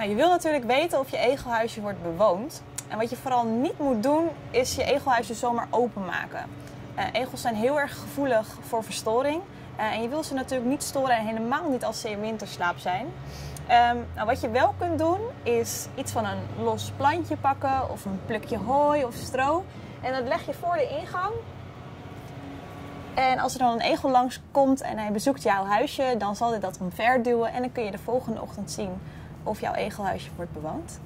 Nou, je wil natuurlijk weten of je egelhuisje wordt bewoond. En wat je vooral niet moet doen, is je egelhuisje zomaar openmaken. Uh, egels zijn heel erg gevoelig voor verstoring. Uh, en je wil ze natuurlijk niet storen en helemaal niet als ze in winterslaap zijn. Um, nou, wat je wel kunt doen, is iets van een los plantje pakken of een plukje hooi of stro. En dat leg je voor de ingang. En als er dan een egel langs komt en hij bezoekt jouw huisje, dan zal hij dat omverduwen. En dan kun je de volgende ochtend zien of jouw egelhuisje wordt bewoond.